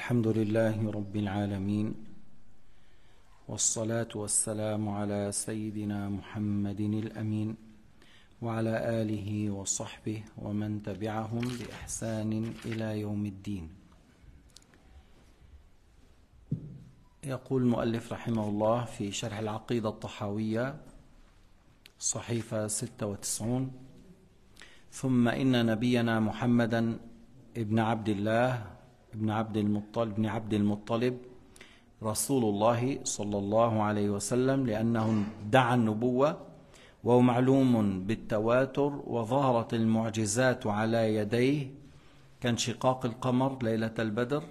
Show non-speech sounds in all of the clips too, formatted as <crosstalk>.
الحمد لله رب العالمين والصلاة والسلام على سيدنا محمد الأمين وعلى آله وصحبه ومن تبعهم بإحسان إلى يوم الدين. يقول المؤلف رحمه الله في شرح العقيدة الطحاوية صحيفة 96 ثم إن نبينا محمدا ابن عبد الله ابن عبد المطلب ابن عبد المطلب رسول الله صلى الله عليه وسلم لأنه دعا النبوة وهو معلوم بالتواتر وظهرت المعجزات على يديه كانشقاق القمر ليلة البدر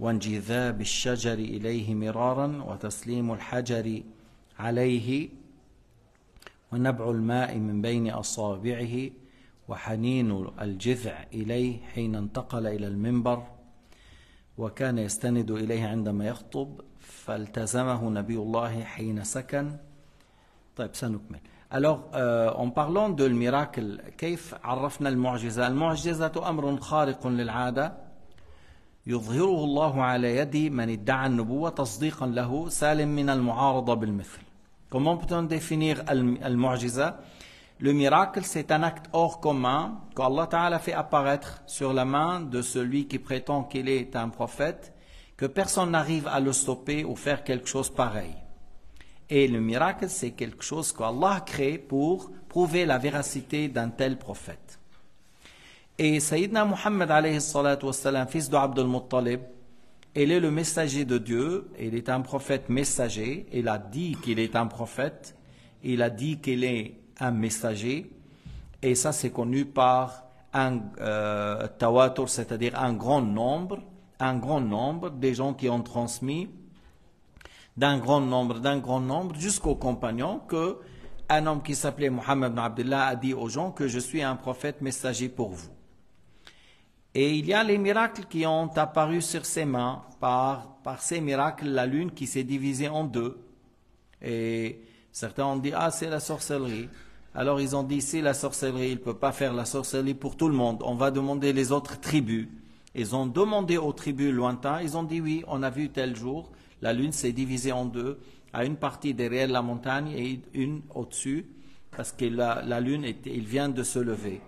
وانجذاب الشجر إليه مرارا وتسليم الحجر عليه ونبع الماء من بين أصابعه وحنين الجذع إليه حين انتقل إلى المنبر وكان يستند إليه عندما يخطب فالتزمه نبي الله حين سكن طيب سنكمل Alors, euh, en parlant de le miracle, كيف عرفنا المعجزة؟ المعجزة أمر خارق للعادة يظهره الله على يد من ادعى النبوة تصديقا له سالم من المعارضة بالمثل. Comment peut-on définir المعجزة Le miracle, c'est un acte hors commun qu'Allah Ta'ala fait apparaître sur la main de celui qui prétend qu'il est un prophète, que personne n'arrive à le stopper ou faire quelque chose pareil. Et le miracle, c'est quelque chose qu'Allah crée pour prouver la véracité d'un tel prophète. Et Sayyidina Muhammad wassalam, fils d'Abdul Muttalib, il est le messager de Dieu, il est un prophète messager, il a dit qu'il est un prophète, il a dit qu'il est un messager, et ça c'est connu par un euh, tawatur, c'est-à-dire un grand nombre, un grand nombre des gens qui ont transmis d'un grand nombre, d'un grand nombre, jusqu'aux compagnons, que un homme qui s'appelait Muhammad ibn Abdullah a dit aux gens que je suis un prophète messager pour vous. Et il y a les miracles qui ont apparu sur ses mains. Par, par ces miracles, la lune qui s'est divisée en deux. Et certains ont dit, ah, c'est la sorcellerie. Alors ils ont dit, c'est la sorcellerie, il ne peut pas faire la sorcellerie pour tout le monde. On va demander les autres tribus. Ils ont demandé aux tribus lointains, ils ont dit, oui, on a vu tel jour, la lune s'est divisée en deux, à une partie derrière la montagne et une au-dessus, parce que la, lune, était, il vient de se lever.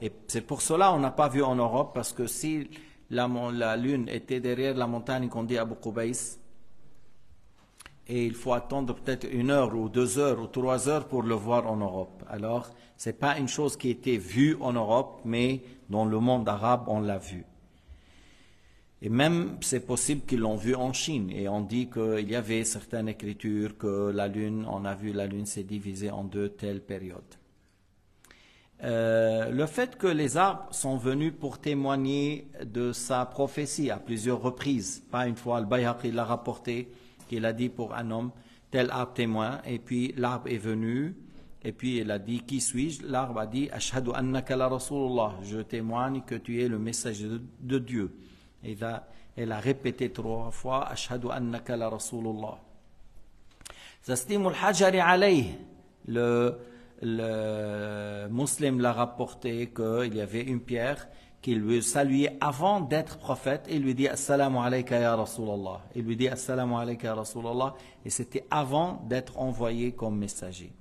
Et c'est pour cela qu'on n'a pas vu en Europe, parce que si la, lune était derrière la montagne qu'on dit Abu Qubays, et il faut attendre peut-être une heure ou deux heures ou trois heures pour le voir en Europe. Alors, ce n'est pas une chose qui était vue en Europe, mais dans le monde arabe, on l'a vu. Et même, c'est possible qu'ils l'ont vu en Chine. Et on dit qu'il y avait certaines écritures que la Lune, on a vu la Lune s'est divisée en deux telles périodes. Euh, le fait que les arbres sont venus pour témoigner de sa prophétie à plusieurs reprises, pas une fois, Al-Bayhaqi l'a rapporté, qu'il a dit pour un homme, tel arbre témoin, et puis l'arbre est venu, et puis il a dit, qui suis-je? L'arbre a dit, Ashhadu annaka la Rasulullah, je témoigne que tu es le messager de, de Dieu. Et là, elle a répété trois fois, Ashhadu annaka la Rasulullah. Zastim al-Hajari alayh, le, le musulman l'a rapporté qu'il y avait une pierre qui lui saluait avant d'être prophète et lui dit Assalamu alayka ya Rasulallah. Il lui dit Assalamu alayka ya Rasulallah et c'était avant d'être envoyé comme messager.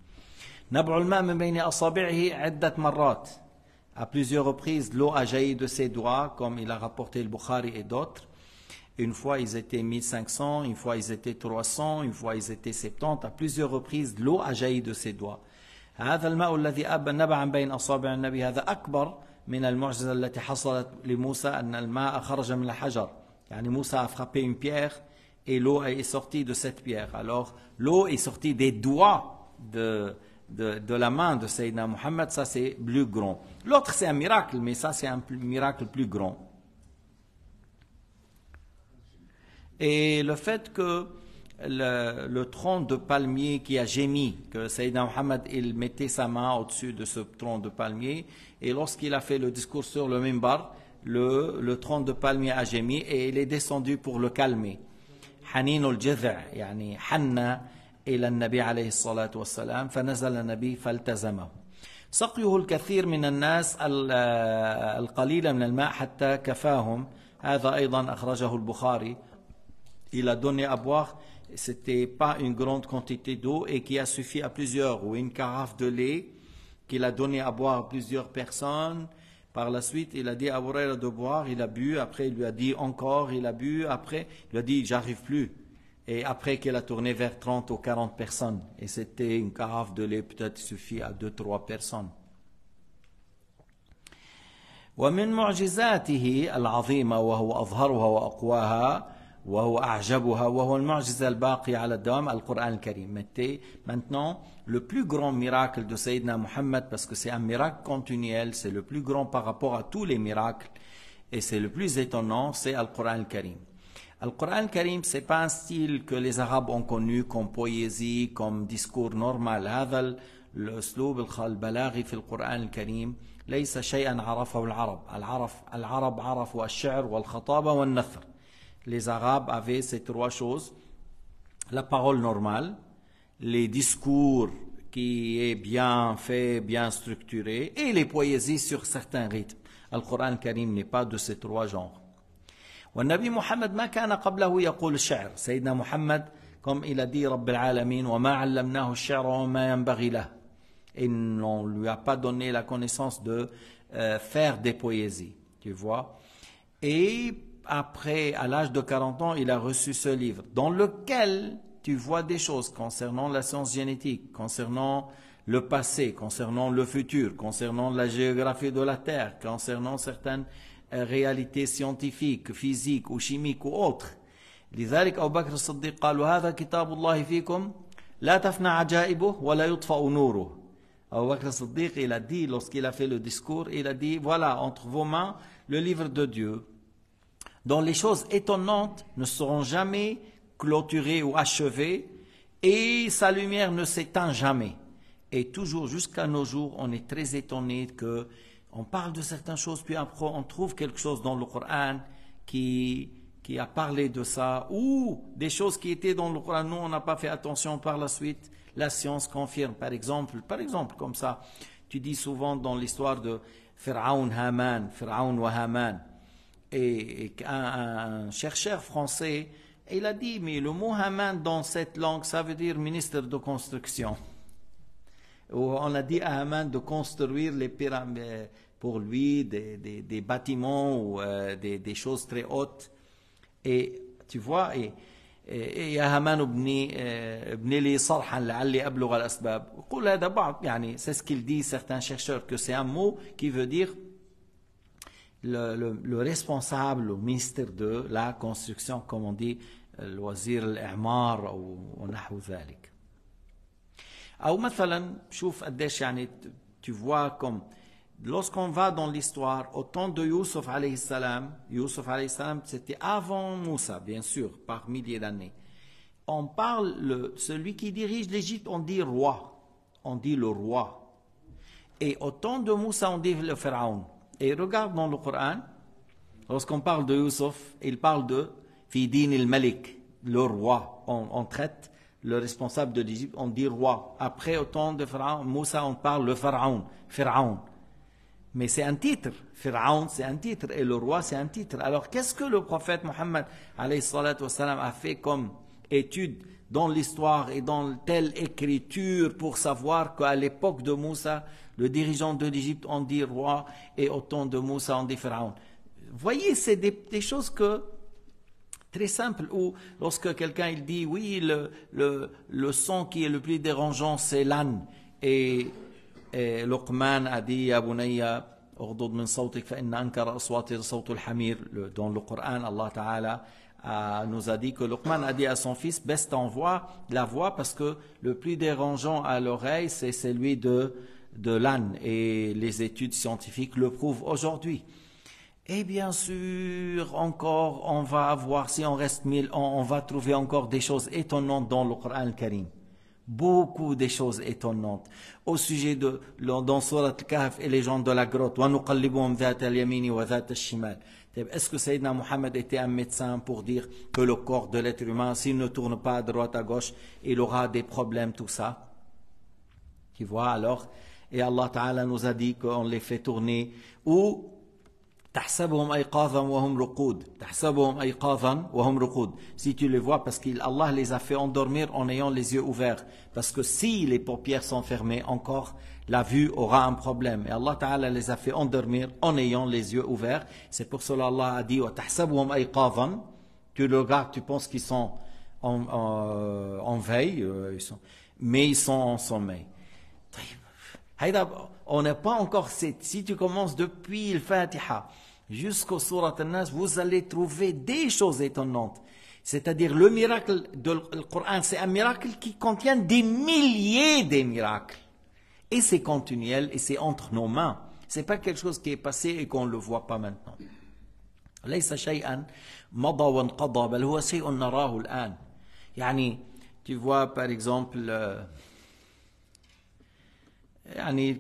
À plusieurs reprises, l'eau a jailli de ses doigts, comme il a rapporté le Bukhari et d'autres. Une fois, ils étaient 1500, une fois, ils étaient 300, une fois, ils étaient 70. À plusieurs reprises, l'eau a jailli de ses doigts. هذا الماء الذي نبع بين أصابع النبي هذا أكبر من المعجزة التي حصلت لموسى أن الماء خرج من الحجر يعني موسى a frappé une pierre et l'eau est sortie de cette pierre alors l'eau est sortie des doigts de, de, de la main de Sayyidina Muhammad ça c'est plus grand l'autre c'est un miracle mais ça c'est un miracle plus grand et le fait que le, le, tronc de palmier qui a gémi, que Sayyidina Muhammad il mettait sa main au-dessus de ce tronc de palmier, et lorsqu'il a fait le discours sur le mimbar, le, le tronc de palmier a gémi et il est descendu pour le calmer. حنين الجذع يعني حن إلى النبي عليه الصلاة والسلام فنزل النبي فالتزمه سقيه الكثير من الناس القليل من الماء حتى كفاهم هذا أيضا أخرجه البخاري il a donné à boire c'était pas une grande quantité d'eau et qui a suffi à plusieurs ou une carafe de lait qu'il a donné à boire à plusieurs personnes par la suite, il a dit à Abu de boire, il a bu, après il lui a dit encore, il a bu, après il lui a dit j'arrive plus. Et après qu'il a tourné vers 30 ou 40 personnes, et c'était une carafe de lait peut-être suffit à 2-3 personnes. ومن معجزاته العظيمة وهو أظهرها وأقواها وهو أعجبها وهو المعجزة الباقية على الدوام القرآن الكريم maintenant le plus grand miracle de Sayyidina Muhammad parce que c'est un miracle continuel c'est le plus grand par rapport à tous les miracles et c'est le plus étonnant c'est le Coran al-Karim le Coran al-Karim c'est pas un style que les Arabes ont connu comme poésie comme discours normal هذا الأسلوب البلاغي في القرآن الكريم ليس شيئا عرفه العرب العرب العرب عرفوا الشعر والخطابة والنثر les Arabes avaient ces trois choses. La parole normale, les discours qui est bien fait, bien structuré, et les poésies sur certains rythmes. Le Coran Karim n'est pas de ces trois genres. والنبي محمد ما كان قبله يقول الشعر سيدنا محمد comme il a dit رب العالمين وما علمناه الشعر وما ينبغي له et on ne lui a pas donné la connaissance de euh, faire des poésies tu vois et après, à l'âge de 40 ans, il a reçu ce livre, dans lequel tu vois des choses concernant la science génétique, concernant le passé, concernant le futur, concernant la géographie de la Terre, concernant certaines euh, réalités scientifiques, physiques ou chimiques ou autres. لذلك أبو بكر الصديق قال هذا كتاب الله فيكم لا تفنى عجائبه ولا يطفأ نوره Abu Bakr Siddiq, il a dit, lorsqu'il a fait le discours, il a dit, voilà, entre vos mains, le livre de Dieu dont les choses étonnantes ne seront jamais clôturées ou achevées, et sa lumière ne s'éteint jamais. Et toujours jusqu'à nos jours, on est très étonné que on parle de certaines choses, puis après on trouve quelque chose dans le Coran qui, qui a parlé de ça, ou des choses qui étaient dans le Coran, nous on n'a pas fait attention par la suite, la science confirme. Par exemple, par exemple comme ça, tu dis souvent dans l'histoire de Pharaon Haman, Pharaon ou Haman, et, un, chercheur français, il a dit, mais le mot Haman dans cette langue, ça veut dire ministre de construction. On a dit à Haman de construire les pyramides pour lui, des, des, bâtiments ou euh, des, des, choses très hautes. Et tu vois, et, يا هامان ابني ابني لي صرحا لعلي ابلغ الاسباب قل هذا بعض يعني c'est ce qu'il dit certains chercheurs que c'est un mot qui veut dire le, responsable, le ministre de la construction, comme on dit, الوزير الإعمار أو ونحو ذلك. أو مثلا شوف قديش يعني tu vois comme lorsqu'on va dans l'histoire au temps de Youssef alayhi salam, Youssef alayhi salam c'était avant Moussa bien sûr par milliers d'années. On parle le, celui qui dirige l'Égypte on dit roi, on dit le roi. Et au temps de Moussa on dit le pharaon. Et regarde dans le Coran, lorsqu'on parle de Youssef, il parle de Fidin il-Malik, le roi. On, traite le responsable de l'Égypte, on dit roi. Après, au temps de Pharaon, Moussa, on parle le Pharaon, Pharaon. Mais c'est un titre. Pharaon, c'est un titre. Et le roi, c'est un titre. Alors, qu'est-ce que le prophète Mohammed a fait comme étude dans l'histoire et dans telle écriture pour savoir qu'à l'époque de Moussa, le dirigeant de l'Égypte, on dit roi, et au temps de Moussa, on dit Pharaon. Voyez, c'est des, choses que très simples, où lorsque quelqu'un il dit oui, le, le, le son qui est le plus dérangeant, c'est l'âne. Et, et Luqman a dit à Bunayya, dans le Coran, Allah Ta'ala nous a dit que Luqman a dit à son fils, baisse ton voix, la voix, parce que le plus dérangeant à l'oreille, c'est celui de, de l'âne. Et les études scientifiques le prouvent aujourd'hui. Et bien sûr, encore, on va avoir, si on reste mille ans, on va trouver encore des choses étonnantes dans le Coran Karim. Beaucoup de choses étonnantes. Au sujet de, dans Surat Al-Kahf et les gens de la grotte, est-ce que Sayyidina Mohammed était un médecin pour dire que le corps de l'être humain, s'il ne tourne pas à droite, à gauche, il aura des problèmes, tout ça? Tu vois alors Et Allah Ta'ala nous a dit qu'on les fait tourner. Ou hum hum si tu les vois parce qu'Allah les a fait endormir en ayant les yeux ouverts. Parce que si les paupières sont fermées encore la vue aura un problème. Et Allah Ta'ala les a fait endormir en ayant les yeux ouverts. C'est pour cela Allah a dit Tu le regardes, tu penses qu'ils sont en, en, veille, euh, mais ils sont en sommeil. On n'est pas encore. Si tu commences depuis le Fatiha jusqu'au Surat An-Nas, vous allez trouver des choses étonnantes. C'est-à-dire le miracle du Coran, c'est un miracle qui contient des milliers de miracles. Et c'est continuel et c'est entre nos mains. C'est pas quelque chose qui est passé et qu'on ne le voit pas maintenant. ليس شيئا مضى وانقضى بل هو شيء نراه الآن يعني tu vois par exemple euh, يعني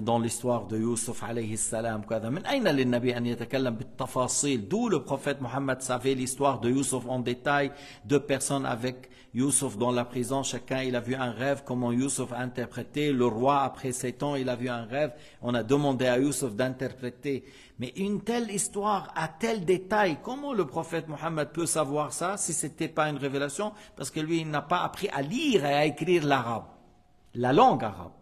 dans l'histoire de Yusuf عليه السلام كذا من أين للنبي أن يتكلم بالتفاصيل d'où le prophète Mohammed savait l'histoire de Yusuf en détail deux personnes avec Yusuf dans la prison chacun il a vu un rêve comment Yusuf a interprété le roi après sept ans il a vu un rêve on a demandé à Yusuf d'interpréter mais une telle histoire à tel détail comment le prophète Mohammed peut savoir ça si c'était pas une révélation parce que lui il n'a pas appris à lire et à écrire l'arabe la langue arabe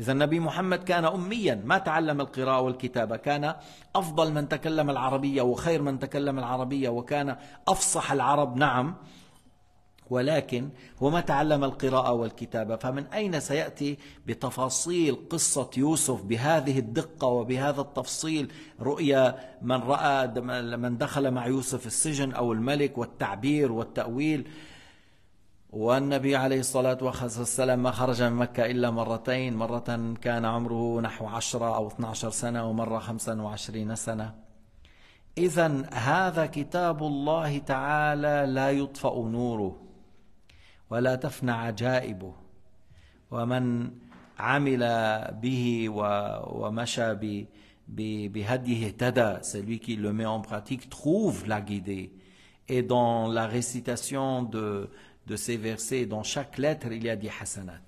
إذا النبي محمد كان أميا ما تعلم القراءة والكتابة كان أفضل من تكلم العربية وخير من تكلم العربية وكان أفصح العرب نعم ولكن هو ما تعلم القراءة والكتابة. فمن أين سيأتي بتفاصيل قصة يوسف بهذه الدقة وبهذا التفصيل؟ رؤيا من رأى من دخل مع يوسف السجن أو الملك والتعبير والتأويل. والنبي عليه الصلاة والسلام ما خرج من مكة إلا مرتين. مرة كان عمره نحو عشرة أو 12 سنة ومرة خمسا وعشرين سنة. إذا هذا كتاب الله تعالى لا يطفأ نوره ولا تفنى عجائبه. ومن عمل به ومشى اهتدى. Celui qui le met en pratique trouve la guidée. Et dans la récitation de de ces versets. Dans chaque lettre, il y a des hasanat.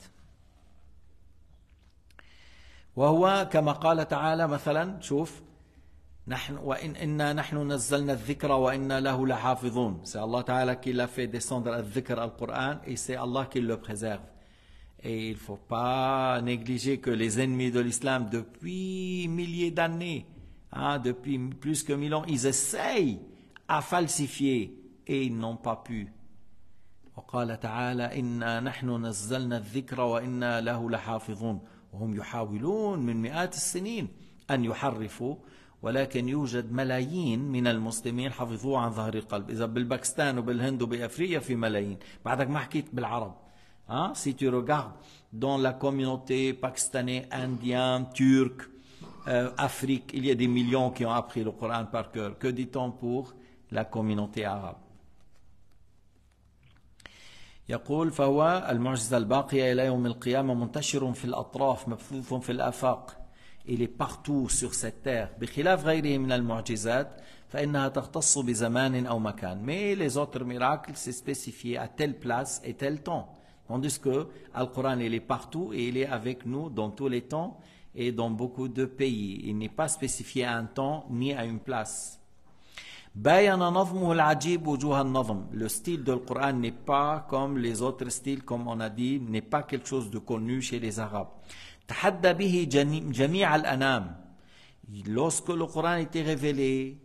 وهو كما قال تعالى مثلا شوف نحن وإن إنا نحن نزلنا الذكر وإنا له لحافظون c'est Allah Ta'ala qui l'a fait descendre le dhikr al Coran et c'est Allah qui le préserve et il ne faut pas négliger que les ennemis de l'islam depuis milliers d'années hein, depuis plus que mille ans ils essayent à falsifier et ils n'ont pas pu وقال تعالى إنا نحن نزلنا الذكر وإنا له لحافظون وهم يحاولون من مئات السنين أن يحرفوا ولكن يوجد ملايين من المسلمين حفظوه عن ظهر قلب إذا بالباكستان وبالهند وبأفريقيا في ملايين. بعدك ما حكيت بالعرب. Hein, si tu regardes la communauté pakistanaise, indienne, turque, euh, Afrique, il y a des millions qui ont appris le Coran par cœur. Que dit-on pour la communauté arabe? يقول فهو المعجزة الباقية إلى يوم القيامة منتشر في الأطراف مبثوث في الآفاق il est partout sur cette terre بخلاف غيره من المعجزات فإنها تختص بزمان أو مكان mais les autres miracles c'est spécifié à telle place et tel temps tandis que le Coran il est partout et il est avec nous dans tous les temps et dans beaucoup de pays il n'est pas spécifié à un temps ni à une place Le style du Coran n'est pas comme les autres styles, comme on a dit, n'est pas quelque chose de connu chez les Arabes. Lorsque le Coran était révélé,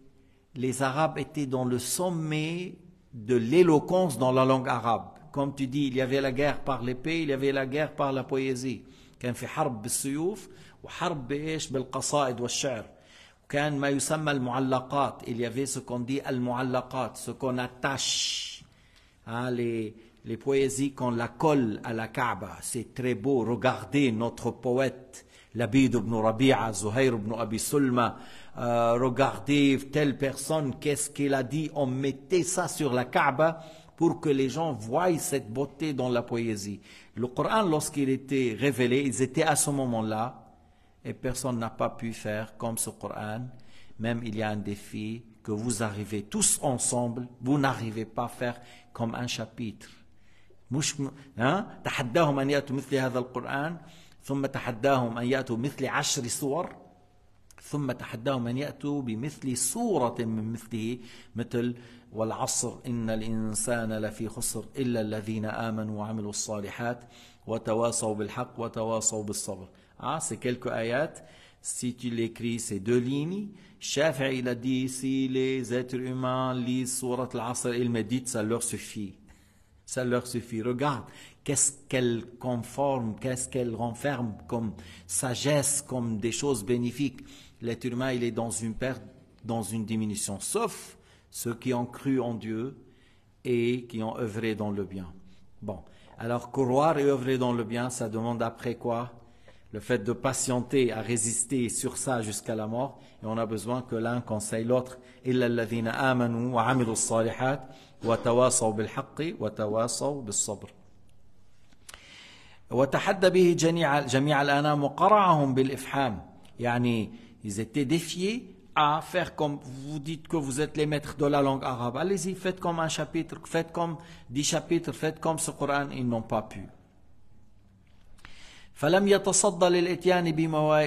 les Arabes étaient dans le sommet de l'éloquence dans la langue arabe. Comme tu dis, il y avait la guerre par l'épée, il y avait la guerre par la poésie. كان في حرب بالسيوف وحرب بايش بالقصائد والشعر كان ما يسمى المعلقات il y avait ce qu'on dit المعلقات ce qu'on attache hein, les, les poésies qu'on la colle à la Kaaba c'est très beau regardez notre poète Labid ibn Rabi'a Zuhair ibn Abi Sulma euh, regardez telle personne qu'est-ce qu'il a dit on mettait ça sur la Kaaba pour que les gens voient cette beauté dans la poésie le Coran lorsqu'il était révélé ils étaient à ce moment-là et personne n'a pas pu faire comme ce Coran. Même il y a un défi que vous arrivez tous ensemble, vous n'arrivez pas à faire comme un chapitre. مش تحداهم أن يأتوا مثل هذا القرآن ثم تحداهم أن يأتوا مثل عشر سور ثم تحداهم أن يأتوا بمثل صورة من مثله مثل والعصر إن الإنسان لفي خسر إلا الذين آمنوا وعملوا الصالحات وتواصوا بالحق وتواصوا بالصبر Ah, c'est quelques ayats. Si tu l'écris, c'est deux lignes. Shafi'i, il a dit, si les êtres humains lisent Surat al-Asr, il médite, ça leur suffit. Ça leur suffit. Regarde, qu'est-ce qu'elle conforme, qu'est-ce qu'elle renferme comme sagesse, comme des choses bénéfiques. L'être humain, il est dans une perte, dans une diminution, sauf ceux qui ont cru en Dieu et qui ont œuvré dans le bien. Bon, alors croire et œuvrer dans le bien, ça demande après quoi? Le fait de patienter, à résister sur ça jusqu'à la mort, et on a besoin que l'un conseille l'autre. إلا الذين آمنوا وعملوا الصالحات وتواصوا بالحق وتواصوا بالصبر. وتحدى به جميع جميع الأنام وقرعهم بالإفحام يعني ils étaient défiés à faire comme vous dites que vous êtes les maîtres de la langue arabe. Allez-y, faites comme un chapitre, faites comme dix chapitres, faites comme ce Coran. Ils n'ont pas pu. فلم يتصدى للاتيان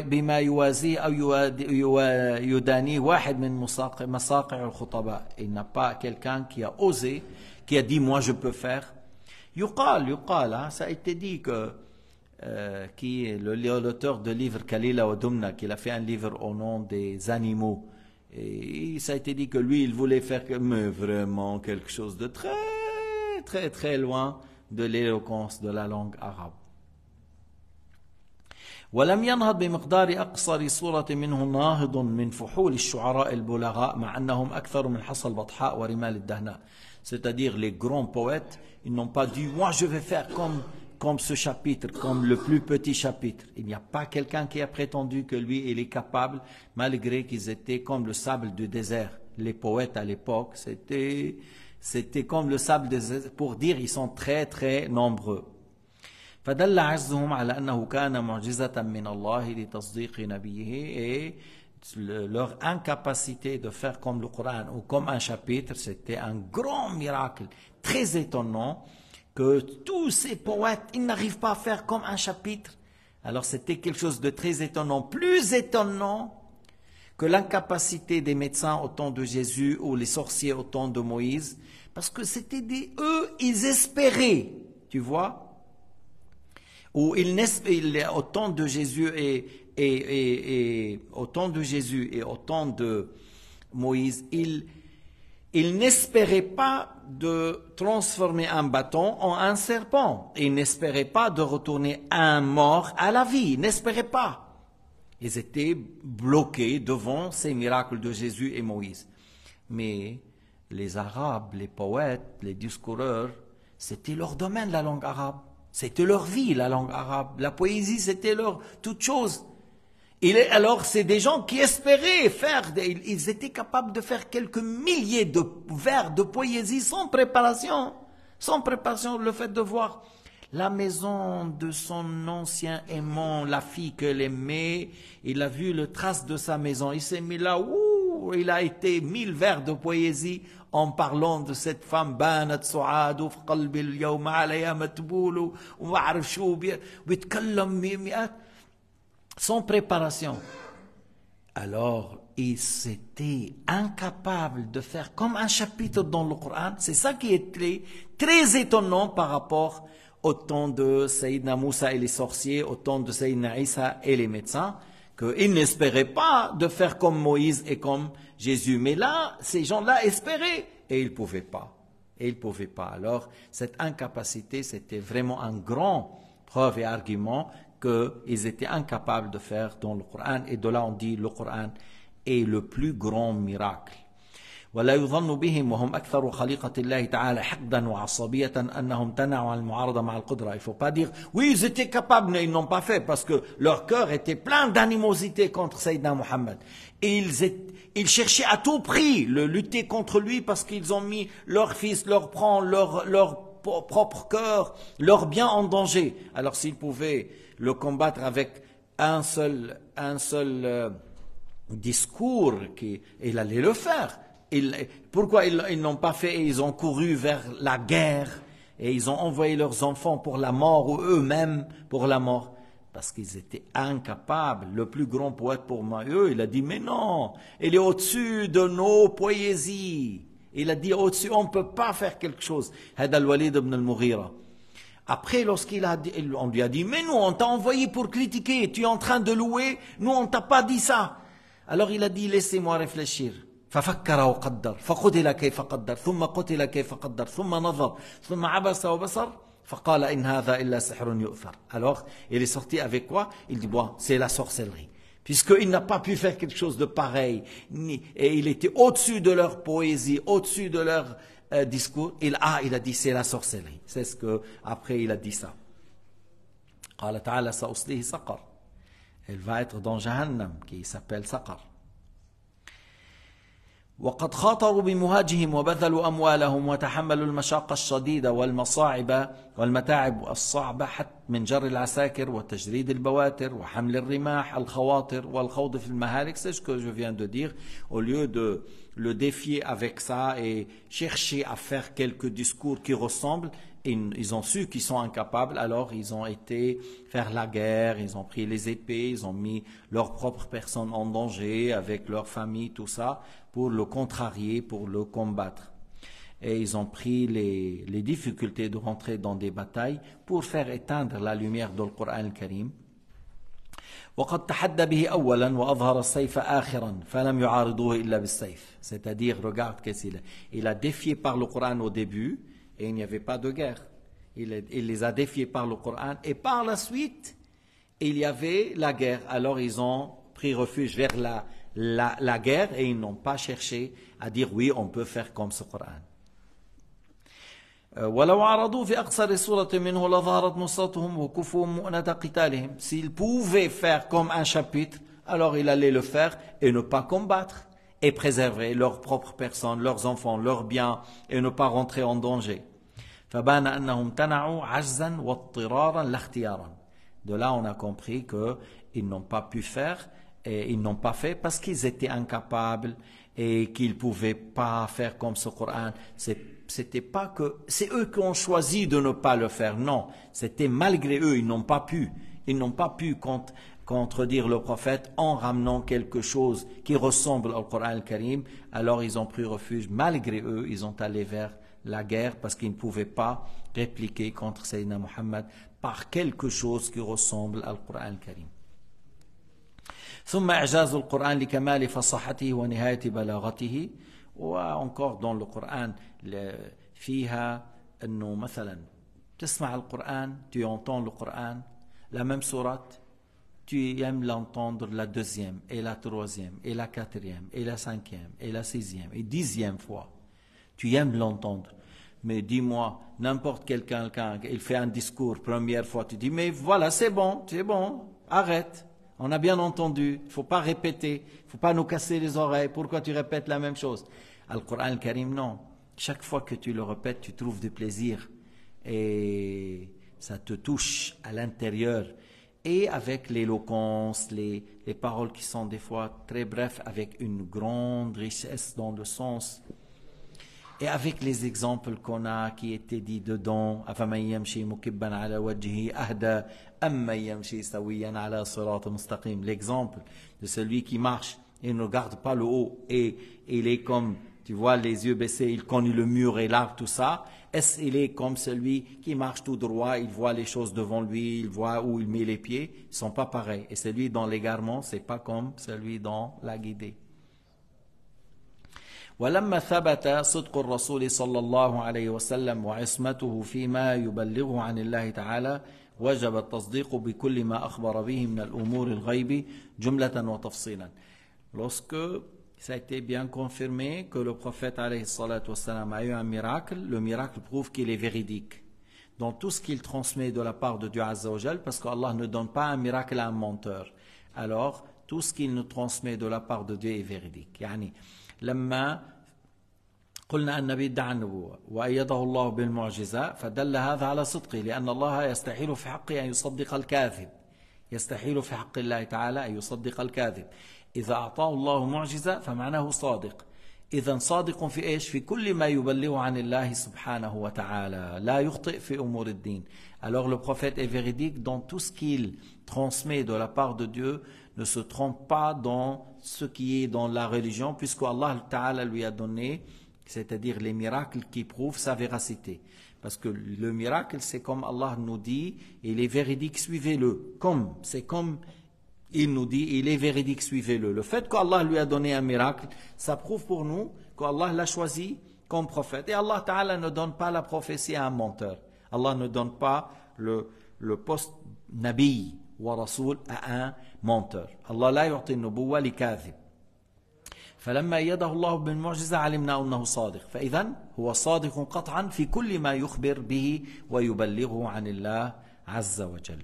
بما يوازيه او يدانيه واحد من مصاقع الخطباء. Il n'a pas quelqu'un qui a osé, qui a dit moi je peux faire. يقال يقال, hein, ça a été dit que euh, qui est l'auteur de livre Kalila Odumna, qui a fait un livre au nom des animaux. Et ça a été dit que lui, il voulait faire mais vraiment quelque chose de très, très, très loin de l'éloquence de la langue arabe. ولم ينهض بمقدار أقصر صورة منه ناهض من فحول الشعراء البلغاء مع أنهم أكثر من حصى البطحاء ورمال الدهناء c'est-à-dire les grands poètes ils n'ont pas dit moi je vais faire comme comme ce chapitre, comme le plus petit chapitre. Il n'y a pas quelqu'un qui a prétendu que lui, il est capable, malgré qu'ils étaient comme le sable du désert. Les poètes à l'époque, c'était, c'était comme le sable du désert, pour dire ils sont très très nombreux. فدل عزهم على أنه كان معجزة من الله لتصديق نبيه et leur incapacité de faire comme le Coran ou comme un chapitre, c'était un grand miracle, très étonnant, que tous ces poètes, ils n'arrivent pas à faire comme un chapitre. Alors c'était quelque chose de très étonnant, plus étonnant que l'incapacité des médecins au temps de Jésus ou les sorciers au temps de Moïse, parce que c'était des eux, ils espéraient, tu vois, ou ils, au temps de Jésus et, au temps de Jésus et de Moïse, il n'espérait pas de transformer un bâton en un serpent. Il n'espérait pas de retourner un mort à la vie. Il n'espérait pas. Ils étaient bloqués devant ces miracles de Jésus et Moïse. Mais les Arabes, les poètes, les discoureurs, c'était leur domaine, la langue arabe. C'était leur vie, la langue arabe. La poésie, c'était leur toute chose. Il est, alors, c'est des gens qui espéraient faire, ils étaient capables de faire quelques milliers de vers de poésie sans préparation. Sans préparation, le fait de voir la maison de son ancien aimant, la fille qu'elle aimait, il a vu le trace de sa maison, il s'est mis là, ouh, il a été mille vers de poésie en parlant de cette femme, sans préparation. Alors, ils étaient incapables de faire comme un chapitre dans le Coran. C'est ça qui est très, très étonnant par rapport au temps de Sayyidina Moussa et les sorciers, au temps de Sayyidina Isa et les médecins, qu'ils n'espéraient pas de faire comme Moïse et comme Jésus. Mais là, ces gens-là espéraient et ils ne pouvaient pas. Et ils ne pouvaient pas. Alors, cette incapacité, c'était vraiment un grand preuve et argument qu'ils étaient incapables de faire dans le Coran. Et de là, on dit le Coran est le plus grand miracle. ولا يظن بهم وهم أكثر خليقة الله تعالى حقدا وعصبية أنهم تنعوا عن المعارضة مع القدرة. Il faut pas dire oui ils étaient capables mais ils n'ont pas fait parce que leur cœur était plein d'animosité contre Sayyidina Muhammad. Et ils, étaient, ils cherchaient à tout prix le lutter contre lui parce qu'ils ont mis leur fils, leur prend, leur, leur propre cœur, leur bien en danger. Alors s'ils pouvaient le combattre avec un seul, un seul euh, discours, qui, il allait le faire. pourquoi ils, n'ont pas fait Ils ont couru vers la guerre et ils ont envoyé leurs enfants pour la mort ou eux-mêmes pour la mort? parce qu'ils étaient incapables. Le plus grand poète pour moi, eux, il a dit, mais non, il est au-dessus de nos poésies. Il a dit au-dessus, on ne peut pas faire quelque chose. Walid ibn al Après, lorsqu'il a dit, on lui a dit, mais nous, on t'a envoyé pour critiquer, tu es en train de louer, nous, on t'a pas dit ça. Alors il a dit, laissez-moi réfléchir. ففكر وقدر فقتل كيف قدر ثم قتل كيف قدر ثم نظر ثم عبس وبصر فقال إن هذا إلا سحر يؤثر alors il est sorti avec quoi il dit bon c'est la sorcellerie puisqu'il n'a pas pu faire quelque chose de pareil et il était au-dessus de leur poésie au-dessus de leur euh, discours il a il a dit c'est la sorcellerie c'est ce que après il a dit ça قال تعالى سأصليه سقر elle va être dans Jahannam qui s'appelle Saqar وقد خاطروا بمهاجهم وبذلوا اموالهم وتحملوا المشاق الشديده والمصاعب والمتاعب الصعبه حتى من جر العساكر وتجريد البواتر وحمل الرماح الخواطر والخوض في المهالك c'est ce que je viens de dire au lieu de le défier avec ça et chercher à faire quelques discours qui ressemblent ils ont su qu'ils sont incapables, alors ils ont été faire la guerre, ils ont pris les épées, ils ont mis leurs propres personnes en danger avec leur famille, tout ça, pour le contrarier, pour le combattre. Et ils ont pris les, les difficultés de rentrer dans des batailles pour faire éteindre la lumière du Coran al-Karim. c'est-à-dire regarde qu'est-ce qu'il a il a défié par le Coran au début et il n'y avait pas de guerre il, il, les a défiés par le Coran et par la suite il y avait la guerre alors ils ont pris refuge vers la, la, guerre et ils n'ont pas cherché à dire oui, on peut faire comme ce Coran. Euh, S'ils pouvaient faire comme un chapitre, alors il allait le faire et ne pas combattre et préserver leur propre personne, leurs enfants, leurs biens et ne pas rentrer en danger. De là, on a compris qu'ils n'ont pas pu faire et ils n'ont pas fait parce qu'ils étaient incapables et qu'ils pouvaient pas faire comme ce Coran. C'était pas que c'est eux qui ont choisi de ne pas le faire. Non, c'était malgré eux. Ils n'ont pas pu. Ils n'ont pas pu contredire le prophète en ramenant quelque chose qui ressemble au Coran al-Karim. Alors ils ont pris refuge. Malgré eux, ils ont allé vers la guerre parce qu'ils ne pouvaient pas répliquer contre Sayyidina Muhammad par quelque chose qui ressemble au Coran al-Karim. ثم إعجاز القرآن لكمال فصاحته ونهاية بلاغته وانكور دون القرآن فيها أنه مثلا تسمع القرآن tu entends le Coran la même sourate tu aimes l'entendre la deuxième et la troisième et la quatrième et la cinquième et la sixième et dixième fois tu aimes l'entendre mais dis-moi, n'importe quel quelqu'un, il fait un discours première fois, tu dis, mais voilà, c'est bon, c'est bon, arrête. On a bien entendu, il ne faut pas répéter, il ne faut pas nous casser les oreilles. Pourquoi tu répètes la même chose? Al-Quran al-Karim, non. Chaque fois que tu le répètes, tu trouves du plaisir. Et ça te touche à l'intérieur. Et avec l'éloquence, les, les paroles qui sont des fois très brèves, avec une grande richesse dans le sens et avec les exemples qu'on a qui étaient dits dedans, l'exemple de celui qui marche et ne regarde pas le haut et il est comme, tu vois, les yeux baissés, il connaît le mur et l'arbre, tout ça. Est-ce qu'il est comme celui qui marche tout droit, il voit les choses devant lui, il voit où il met les pieds, ils sont pas pareils. Et celui dans l'égarement, c'est pas comme celui dans la guidée. ولما ثبت صدق الرسول صلى الله عليه وسلم وعصمته فيما يبلغه عن الله تعالى وجب التصديق بكل ما أخبر به من الأمور الغيب جملة وتفصيلا lorsque ça a été bien confirmé que le prophète alayhi wassalam, a eu un miracle, le miracle prouve qu'il est véridique dans tout ce qu'il transmet de la part de Dieu Azza wa parce qu'Allah ne donne pas un miracle à un menteur. Alors, tout ce qu'il nous transmet de la part de Dieu est véridique. يعني لما قلنا النبي ادعى النبوة وأيده الله بالمعجزة فدل هذا على صدقه لأن الله يستحيل في حقه أن يصدق الكاذب. يستحيل في حق الله تعالى أن يصدق الكاذب. إذا أعطاه الله معجزة فمعناه صادق. إذا صادق في إيش؟ في كل ما يبلغ عن الله سبحانه وتعالى. لا يخطئ في أمور الدين. Alors le prophète est véridique dans tout ce qu'il transmet de la part de Dieu, ne se trompe pas dans ce qui est dans la religion, puisque Allah Ta'ala lui a donné, c'est-à-dire les miracles qui prouvent sa véracité. Parce que le miracle, c'est comme Allah nous dit, il est véridique, suivez-le. Comme, c'est comme il nous dit, il est véridique, suivez-le. Le fait qu'Allah lui a donné un miracle, ça prouve pour nous qu'Allah l'a choisi comme prophète. Et Allah Ta'ala ne donne pas la prophétie à un menteur. Allah ne donne pas le, le poste nabi rasoul à. Allah la yu'ti nubuwa li kadhib. فلما أيده الله بالمعجزة علمنا أنه صادق فإذا هو صادق قطعا في كل ما يخبر به ويبلغه عن الله عز وجل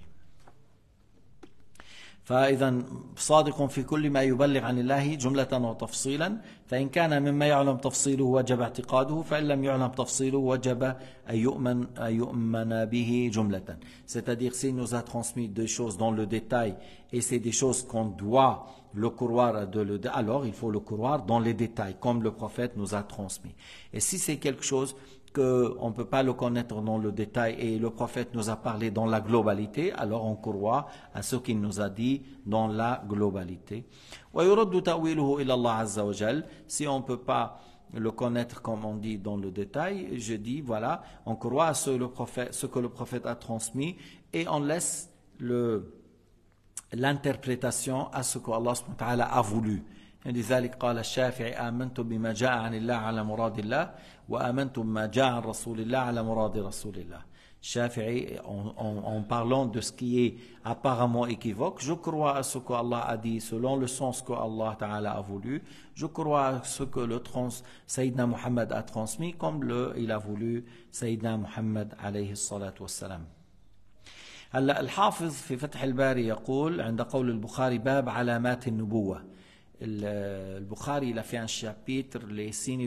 فإذا صادق في كل ما يبلغ عن الله جملة وتفصيلا فإن كان مما يعلم تفصيله وجب اعتقاده فإن لم يعلم تفصيله وجب أن يؤمن, أن يؤمن به جملة C'est-à-dire s'il nous a transmis des choses dans le détail et c'est des choses qu'on doit le croire de le, alors il faut le croire dans les détails comme le prophète nous a transmis. Et si c'est quelque chose qu'on ne peut pas le connaître dans le détail et le prophète nous a parlé dans la globalité, alors on croit à ce qu'il nous a dit dans la globalité. Si on ne peut pas le connaître comme on dit dans le détail, je dis voilà, on croit à ce, le prophète, ce que le prophète a transmis et on laisse l'interprétation à ce que Allah a voulu. لذلك قال الشافعي آمنت بما جاء عن الله على مراد الله وآمنت بما جاء عن رسول الله على مراد رسول الله Shafi'i, en, en, en, parlant de ce qui est apparemment équivoque, je crois à ce que Allah a dit selon le sens que Allah Ta'ala a voulu. Je crois à ce que le trans, Sayyidina Muhammad a transmis comme le, il a voulu Sayyidina Muhammad alayhi الصلاة والسلام. هلا الحافظ في فتح الباري يقول عند قول البخاري باب علامات النبوة البخاري لا ان شابيتر لي سيني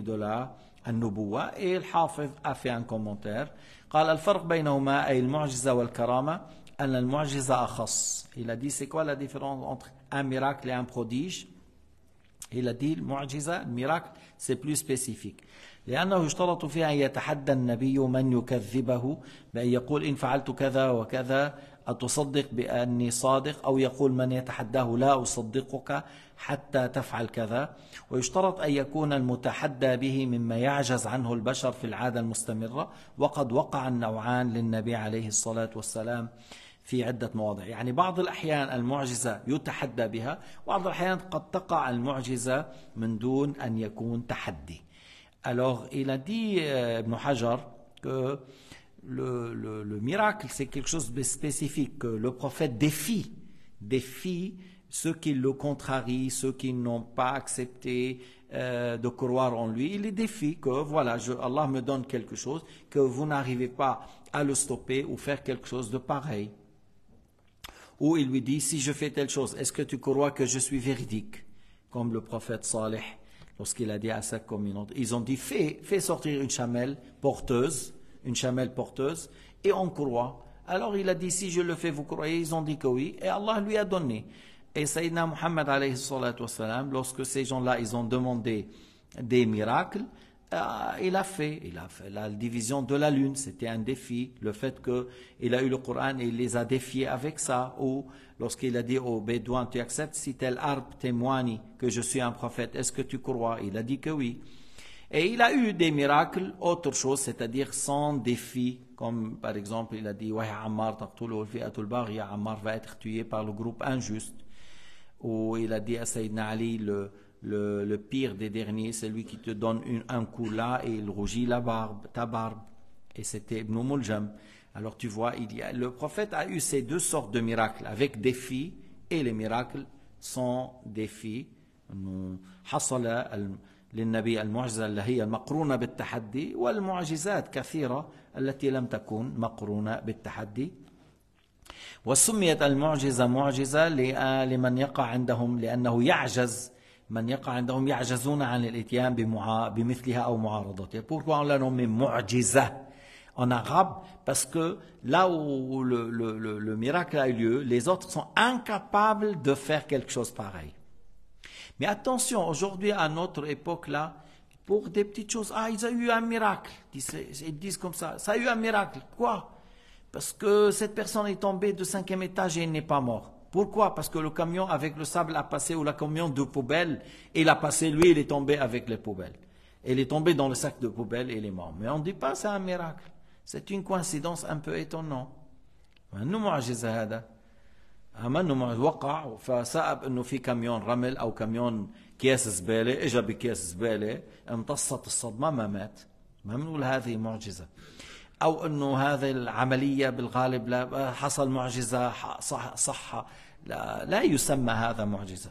النبوة. إيه الحافظ أفيان كومونتير قال الفرق بينهما أي المعجزة والكرامة أن المعجزة أخص. إلى دي سي كوا لا ديفيرونس أنت أن ميراكل أن بروديج إلى دي المعجزة الميراكل سي بلو سبيسيفيك لأنه يشترط فيها أن يتحدى النبي من يكذبه بأن يقول إن فعلت كذا وكذا أتصدق بأني صادق أو يقول من يتحداه لا أصدقك. حتى تفعل كذا. ويشترط أن يكون المتحدى به مما يعجز عنه البشر في العادة المستمرة. وقد وقع النوعان للنبي عليه الصلاة والسلام في عدة مواضع. يعني بعض الأحيان المعجزة يتحدى بها بعض الأحيان قد تقع المعجزة من دون أن يكون تحدي. Alors, il a dit, euh, Ibn que le, le, le miracle, c'est quelque chose de spécifique, que le prophète défie, défie ceux qui le contrarient, ceux qui n'ont pas accepté euh, de croire en lui, il les défie que voilà, Allah me donne quelque chose, que vous n'arrivez pas à le stopper ou faire quelque chose de pareil. Ou il lui dit, si je fais telle chose, est-ce que tu crois que je suis véridique? Comme le prophète Saleh, lorsqu'il a dit à sa communauté, ils ont dit, fais, fais sortir une chamelle porteuse, une chamelle porteuse, et on croit. Alors il a dit, si je le fais, vous croyez? Ils ont dit que oui, et Allah lui a donné. Et Sayyidina Muhammad lorsque ces gens-là, ils ont demandé des miracles, euh, il a fait, il a fait la division de la lune, c'était un défi, le fait qu'il a eu le Coran et il les a défiés avec ça, ou lorsqu'il a dit aux Bédouins, tu acceptes si tel arbre témoigne que je suis un prophète, est-ce que tu crois? Il a dit que oui. Et il a eu des miracles, autre chose, c'est-à-dire sans défi, comme par exemple il a dit, Ammar Ammar va être tué par le groupe injuste où il a dit à Sayyidina Ali, le, le, le pire des derniers, c'est lui qui te donne une, un coup là et il rougit la barbe, ta barbe. Et c'était Ibn Muljam. Alors tu vois, il y a, le prophète a eu ces deux sortes de miracles, avec défis, et les miracles sont défis. حصل للنبي المعجزة اللي هي المقرونة بالتحدي والمعجزات كثيرة التي لم تكن مقرونة بالتحدي وسميت المعجزة معجزة لمن يقع عندهم لأنه يعجز من يقع عندهم يعجزون عن الاتيان بمثلها أو معارضتها Pourquoi on l'a nommé معجزة en arabe Parce que là où le, le, le, le miracle a eu lieu, les autres sont incapables de faire quelque chose pareil. Mais attention, aujourd'hui à notre époque là, pour des petites choses. Ah, ils ont eu un miracle. Ils disent comme ça. Ça a eu un miracle. Quoi Parce que cette personne est tombée de cinquième étage et il n'est pas mort. Pourquoi Parce que le camion avec le sable a passé, ou le camion de poubelle, il a passé, lui, il est tombé avec les poubelles. Il est tombé dans le sac de poubelle et il est mort. Mais on ne dit pas c'est un miracle. C'est une coïncidence un peu étonnante. عملنا وقع فسأب انه في كاميون رمل او كاميون كياس زباله اجى بكياس زباله امتصت الصدمه ما مات ما بنقول هذه معجزه أو إنه هذه العملية بالغالب لا حصل معجزة صح صحه لا, لا يسمى هذا معجزة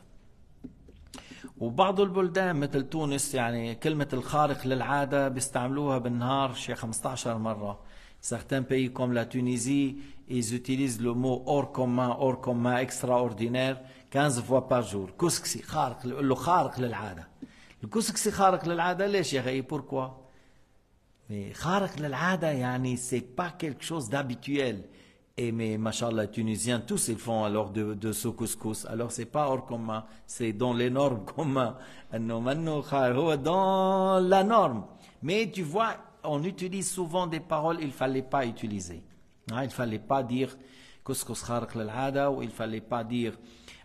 وبعض البلدان مثل تونس يعني كلمة الخارق للعادة بيستعملوها بالنهار شي 15 مرة Certains pays comme la Tunisie, ils utilisent le mot hors commun, hors commun, extraordinaire 15 fois par jour. كسكسي خارق le خارق للعادة. الكسكسي خارق للعادة ليش يا أخي pourquoi Mais yani, c'est pas quelque chose d'habituel. Et mais, machallah, les Tunisiens, tous ils font alors de, de ce couscous. Alors c'est pas hors commun, c'est dans les normes <laughs> communes. Dans la norme. Mais tu vois, on utilise souvent des paroles qu'il ne fallait pas utiliser. Hein, il ne fallait pas dire couscous kharq l'al'ada ou il fallait pas dire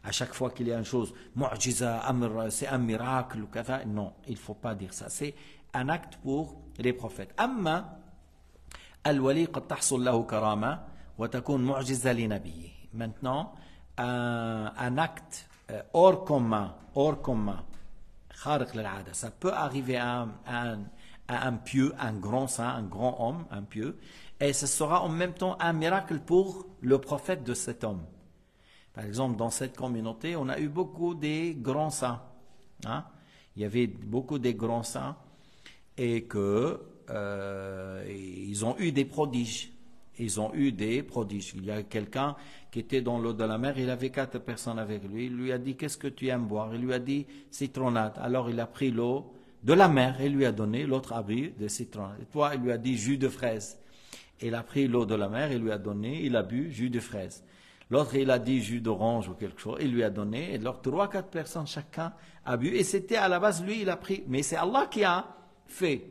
à chaque fois qu'il y a une chose, c'est un miracle, non, il ne faut pas dire ça. C'est un acte pour les prophètes. Amma, al-wali Maintenant, un, acte euh, hors commun, hors commun, ça peut arriver à un, à un, grand saint, un grand homme, un pieux, et ce sera en même temps un miracle pour le prophète de cet homme. Par exemple, dans cette communauté, on a eu beaucoup des grands saints. Hein. Il y avait beaucoup des grands saints et que euh, ils ont eu des prodiges. Ils ont eu des prodiges. Il y a quelqu'un qui était dans l'eau de la mer, il avait quatre personnes avec lui. Il lui a dit Qu'est-ce que tu aimes boire? Il lui a dit Citronnade. Alors il a pris l'eau de la mer il lui a donné, l'autre a bu de citron. Et toi, il lui a dit jus de fraise. Il a pris l'eau de la mer, il lui a donné, il a bu jus de fraise. L'autre, il a dit jus d'orange ou quelque chose, il lui a donné. Et alors, trois, quatre personnes, chacun a bu. Et c'était à la base, lui, il a pris. Mais c'est Allah qui a fait.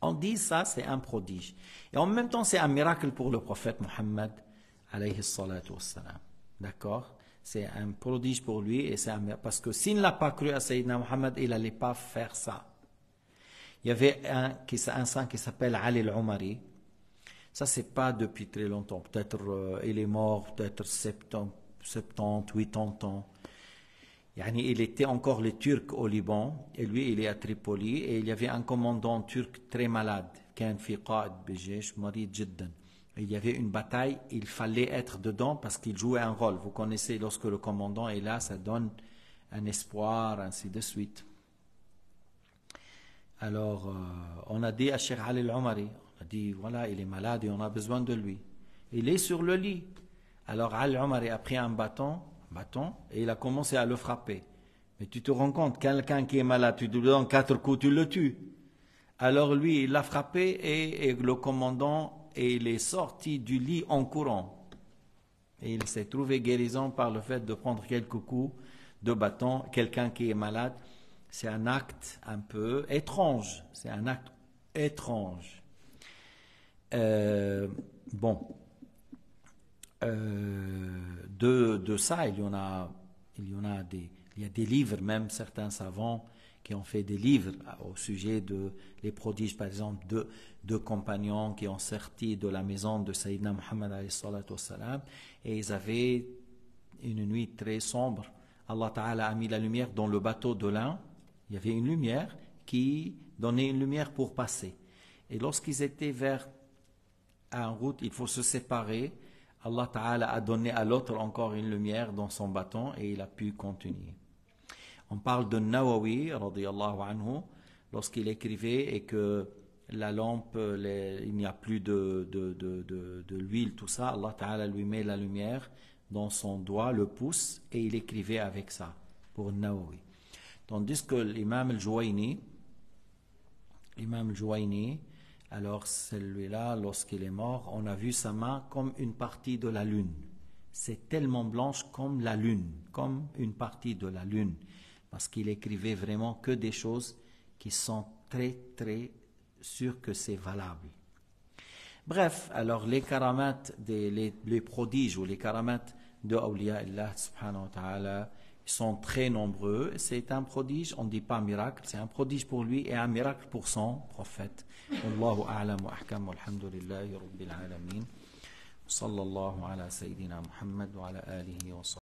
On dit ça, c'est un prodige. Et en même temps, c'est un miracle pour le prophète Mohammed. D'accord? C'est un prodige pour lui et c'est parce que s'il n'a pas cru à Sayyidina Muhammad, il n'allait pas faire ça. Il y avait un, un saint qui s'appelle Ali al-Umari. Ça, c'est pas depuis très longtemps. Peut-être euh, il est mort, peut-être 70, 70, 80 ans. Il était encore les Turcs au Liban, et lui, il est à Tripoli, et il y avait un commandant turc très malade, Il y avait une bataille, il fallait être dedans parce qu'il jouait un rôle. Vous connaissez, lorsque le commandant est là, ça donne un espoir, ainsi de suite. Alors, euh, on a dit à Cheikh Ali al-Omari, on a dit, voilà, il est malade et on a besoin de lui. Il est sur le lit. Alors, Ali al-Omari a pris un bâton, bâton, et il a commencé à le frapper. Mais tu te rends compte, quelqu'un qui est malade, tu lui donnes quatre coups, tu le tues. Alors lui, il l'a frappé et le commandant et il est sorti du lit en courant. Et il s'est trouvé guérison par le fait de prendre quelques coups de bâton. Quelqu'un qui est malade, c'est un acte un peu étrange. C'est un acte étrange. Euh, bon. Euh, de, de, ça, il y en a, il y en a des, il y a des livres, même certains savants qui ont fait des livres au sujet de les prodiges, par exemple, de deux compagnons qui ont sorti de la maison de Sayyidina Muhammad et ils avaient une nuit très sombre. Allah a mis la lumière dans le bateau de l'un. Il y avait une lumière qui donnait une lumière pour passer. Et lorsqu'ils étaient vers en route, il faut se séparer. Allah Ta'ala a donné à l'autre encore une lumière dans son bâton et il a pu continuer. On parle de Nawawi, anhu, lorsqu'il écrivait et que la lampe, il n'y a plus de, de, l'huile, tout ça, Allah Ta'ala lui met la lumière dans son doigt, le pouce, et il écrivait avec ça, pour Nawawi. Tandis que l'imam al-Juwayni, l'imam al-Juwayni, alors celui-là, lorsqu'il est mort, on a vu sa main comme une partie de la lune. C'est tellement blanche comme la lune, comme une partie de la lune parce qu'il écrivait vraiment que des choses qui sont très très sûrs que c'est valable. Bref, alors les karamat, des, les, prodiges ou les karamat de Awliya Allah subhanahu wa ta'ala, sont très nombreux. C'est un prodige, on ne dit pas miracle, c'est un prodige pour lui et un miracle pour son prophète. والله أعلم وأحكم والحمد لله رب العالمين. صلى الله على سيدنا محمد وعلى آله وصحبه